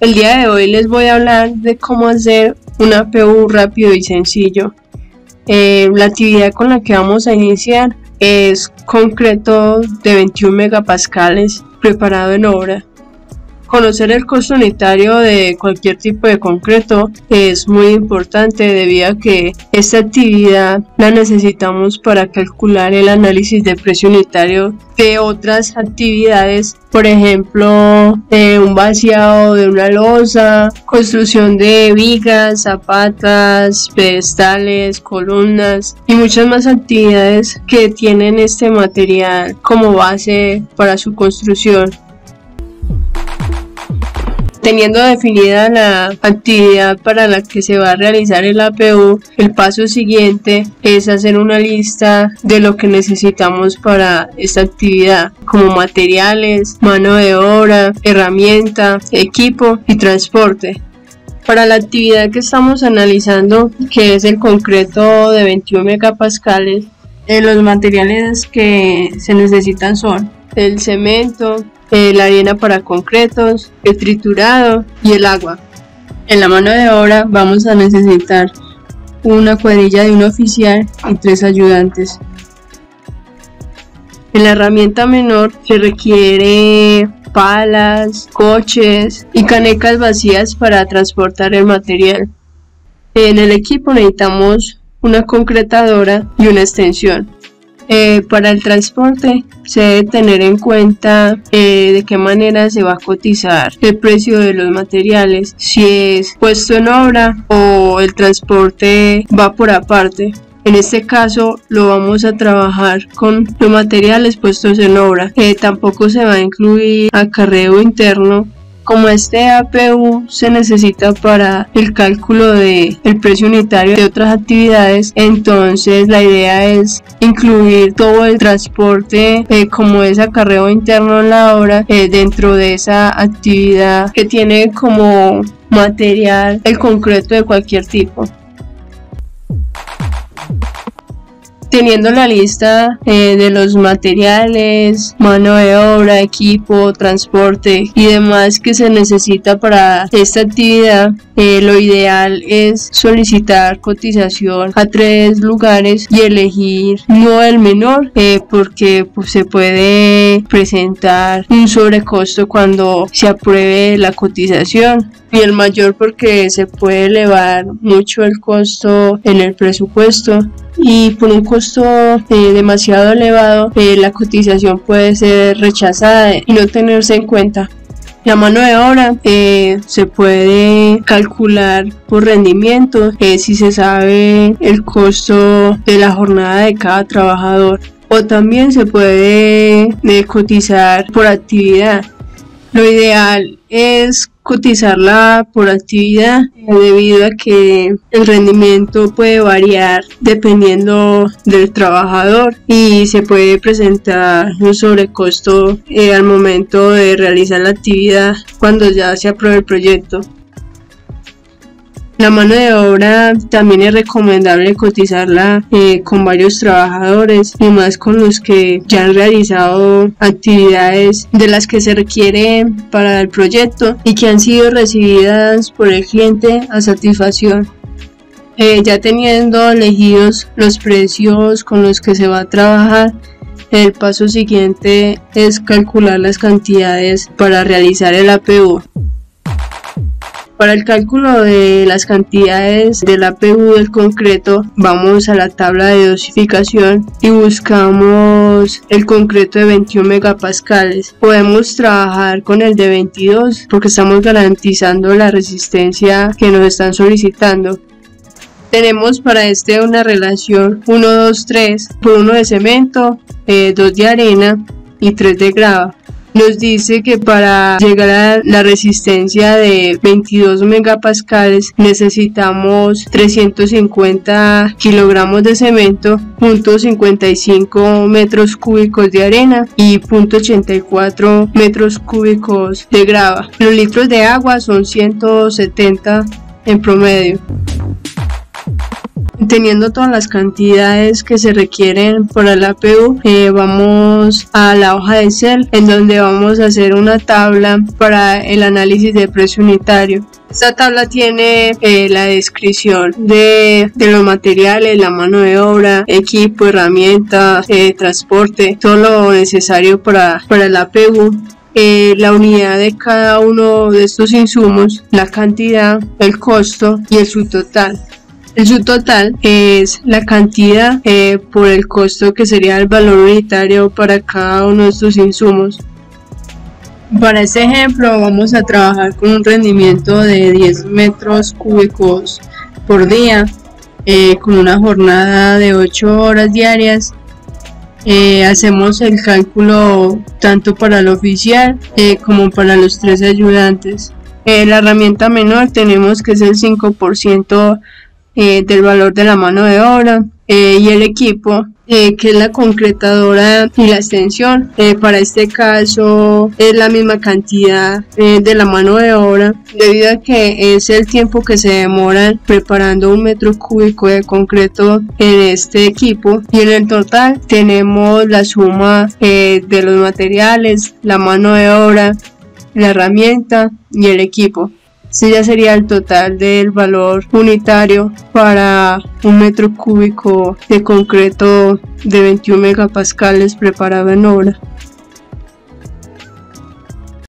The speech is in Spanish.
El día de hoy les voy a hablar de cómo hacer un APU rápido y sencillo. Eh, la actividad con la que vamos a iniciar es concreto de 21 megapascales preparado en obra. Conocer el costo unitario de cualquier tipo de concreto es muy importante debido a que esta actividad la necesitamos para calcular el análisis de precio unitario de otras actividades, por ejemplo, de un vaciado de una losa, construcción de vigas, zapatas, pedestales, columnas y muchas más actividades que tienen este material como base para su construcción. Teniendo definida la actividad para la que se va a realizar el APU, el paso siguiente es hacer una lista de lo que necesitamos para esta actividad, como materiales, mano de obra, herramienta, equipo y transporte. Para la actividad que estamos analizando, que es el concreto de 21 megapascales, eh, los materiales que se necesitan son el cemento, la arena para concretos, el triturado y el agua. En la mano de obra vamos a necesitar una cuadrilla de un oficial y tres ayudantes. En la herramienta menor se requiere palas, coches y canecas vacías para transportar el material. En el equipo necesitamos una concretadora y una extensión. Eh, para el transporte se debe tener en cuenta eh, de qué manera se va a cotizar el precio de los materiales, si es puesto en obra o el transporte va por aparte. En este caso lo vamos a trabajar con los materiales puestos en obra. Eh, tampoco se va a incluir acarreo interno como este APU se necesita para el cálculo de el precio unitario de otras actividades, entonces la idea es incluir todo el transporte eh, como es acarreo interno en la obra eh, dentro de esa actividad que tiene como material el concreto de cualquier tipo. Teniendo la lista eh, de los materiales, mano de obra, equipo, transporte y demás que se necesita para esta actividad, eh, lo ideal es solicitar cotización a tres lugares y elegir no el menor eh, porque pues, se puede presentar un sobrecosto cuando se apruebe la cotización. Y el mayor porque se puede elevar mucho el costo en el presupuesto y por un costo eh, demasiado elevado eh, la cotización puede ser rechazada y no tenerse en cuenta. La mano de obra eh, se puede calcular por rendimiento si se sabe el costo de la jornada de cada trabajador o también se puede cotizar por actividad. Lo ideal es cotizarla por actividad debido a que el rendimiento puede variar dependiendo del trabajador y se puede presentar un sobrecosto eh, al momento de realizar la actividad cuando ya se apruebe el proyecto. La mano de obra también es recomendable cotizarla eh, con varios trabajadores y más con los que ya han realizado actividades de las que se requiere para el proyecto y que han sido recibidas por el cliente a satisfacción. Eh, ya teniendo elegidos los precios con los que se va a trabajar, el paso siguiente es calcular las cantidades para realizar el APU. Para el cálculo de las cantidades del APU del concreto, vamos a la tabla de dosificación y buscamos el concreto de 21 megapascales. Podemos trabajar con el de 22 porque estamos garantizando la resistencia que nos están solicitando. Tenemos para este una relación 1, 2, 3 por 1 de cemento, 2 eh, de arena y 3 de grava nos dice que para llegar a la resistencia de 22 megapascales necesitamos 350 kilogramos de cemento, 0.55 metros cúbicos de arena y 0.84 metros cúbicos de grava. Los litros de agua son 170 en promedio. Teniendo todas las cantidades que se requieren para la APU, eh, vamos a la hoja de Excel en donde vamos a hacer una tabla para el análisis de precio unitario. Esta tabla tiene eh, la descripción de, los materiales, la mano de obra, equipo, herramientas, eh, transporte, todo lo necesario para, para la APU. la unidad de cada uno de estos insumos, la cantidad, el costo y el subtotal. El subtotal es la cantidad eh, por el costo que sería el valor unitario para cada uno de estos insumos. Para este ejemplo vamos a trabajar con un rendimiento de 10 metros cúbicos por día, eh, con una jornada de 8 horas diarias. Eh, hacemos el cálculo tanto para el oficial como para los tres ayudantes. la herramienta menor tenemos que es el 5% eh, del valor de la mano de obra eh, y el equipo eh, que es la concretadora y la extensión. para este caso es la misma cantidad de la mano de obra debido a que es el tiempo que se demora preparando un metro cúbico de concreto en este equipo y en el total tenemos la suma de los materiales, la mano de obra, la herramienta y el equipo. Este ya sería el total del valor unitario para un metro cúbico de concreto de 21 megapascales preparado en obra.